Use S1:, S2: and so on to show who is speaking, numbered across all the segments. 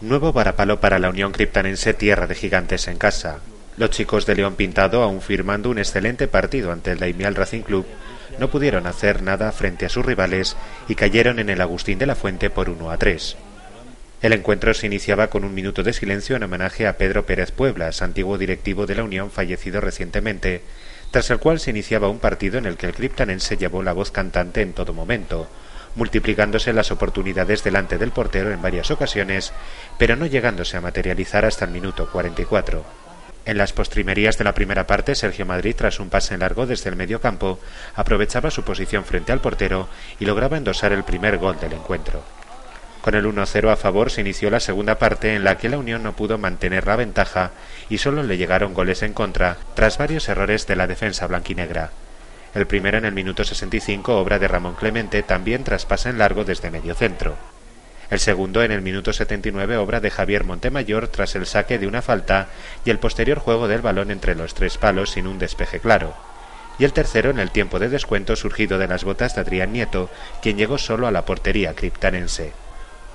S1: Nuevo varapalo para la Unión Criptanense Tierra de Gigantes en casa. Los chicos de León Pintado, aún firmando un excelente partido ante el Daimial Racing Club, no pudieron hacer nada frente a sus rivales y cayeron en el Agustín de la Fuente por 1 a 3. El encuentro se iniciaba con un minuto de silencio en homenaje a Pedro Pérez Pueblas, antiguo directivo de la Unión fallecido recientemente, tras el cual se iniciaba un partido en el que el criptanense llevó la voz cantante en todo momento, multiplicándose las oportunidades delante del portero en varias ocasiones, pero no llegándose a materializar hasta el minuto 44. En las postrimerías de la primera parte, Sergio Madrid, tras un pase largo desde el medio campo, aprovechaba su posición frente al portero y lograba endosar el primer gol del encuentro. Con el 1-0 a favor se inició la segunda parte en la que la Unión no pudo mantener la ventaja y solo le llegaron goles en contra tras varios errores de la defensa blanquinegra. El primero en el minuto 65, obra de Ramón Clemente, también traspasa en largo desde medio centro. El segundo en el minuto 79, obra de Javier Montemayor tras el saque de una falta y el posterior juego del balón entre los tres palos sin un despeje claro. Y el tercero en el tiempo de descuento surgido de las botas de Adrián Nieto, quien llegó solo a la portería criptanense.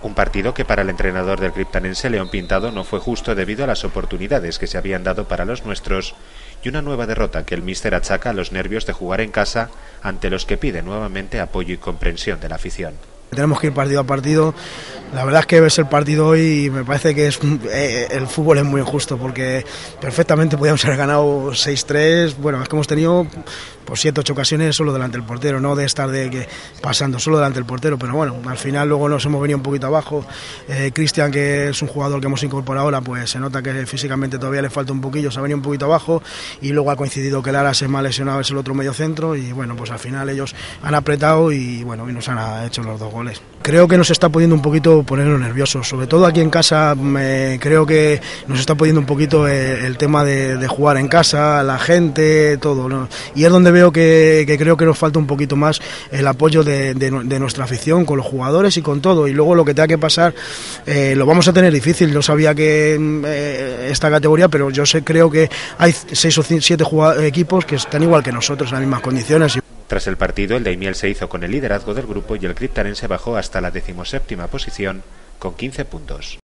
S1: Un partido que para el entrenador del criptanense León Pintado no fue justo debido a las oportunidades que se habían dado para los nuestros y una nueva derrota que el míster achaca a los nervios de jugar en casa ante los que pide nuevamente apoyo y comprensión de la afición.
S2: Tenemos que ir partido a partido. La verdad es que ves el partido hoy y me parece que es, eh, el fútbol es muy injusto porque perfectamente podíamos haber ganado 6-3. Bueno, es que hemos tenido por 7 ocho ocasiones solo delante del portero, no de estar de que pasando solo delante del portero, pero bueno, al final luego nos hemos venido un poquito abajo. Eh, Cristian, que es un jugador que hemos incorporado ahora, pues se nota que físicamente todavía le falta un poquillo, se ha venido un poquito abajo y luego ha coincidido que Lara se ha lesionado, es el otro medio centro y bueno, pues al final ellos han apretado y bueno, y nos han hecho los dos Creo que nos está pudiendo un poquito ponernos nerviosos, sobre todo aquí en casa me, creo que nos está pudiendo un poquito eh, el, tema de, jugar en casa, la gente, todo. Y es donde veo que, creo que nos falta un poquito más el apoyo de, nuestra afición con los jugadores y con todo. Y luego lo que tenga que pasar eh, lo vamos a tener difícil. Yo sabía que eh, esta categoría, pero yo sé, creo que hay seis o siete equipos que están igual que nosotros en las mismas condiciones.
S1: Tras el partido, el Daimiel se hizo con el liderazgo del grupo y el Criptarense bajó hasta la decimoséptima posición con 15 puntos.